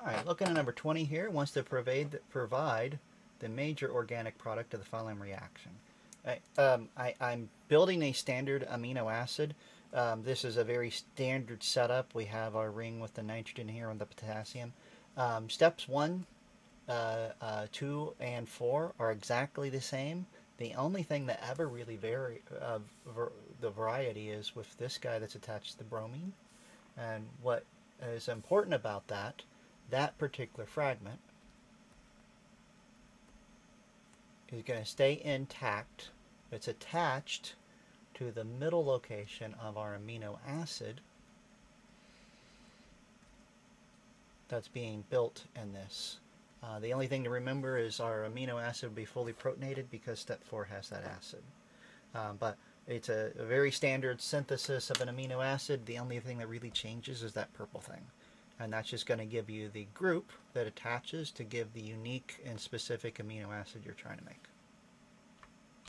All right, looking at number 20 here, wants to provide, provide the major organic product of the following reaction. I, um, am building a standard amino acid. Um, this is a very standard setup. We have our ring with the nitrogen here and the potassium. Um, steps 1, uh, uh, 2, and 4 are exactly the same. The only thing that ever really vary, uh, the variety is with this guy that's attached to the bromine. And what is important about that, that particular fragment is going to stay intact. It's attached to the middle location of our amino acid that's being built in this. Uh, the only thing to remember is our amino acid will be fully protonated because step 4 has that acid. Um, but it's a, a, very standard synthesis of an amino acid. The only thing that really changes is that purple thing. And that's just going to give you the group that attaches to give the unique and specific amino acid you're trying to make.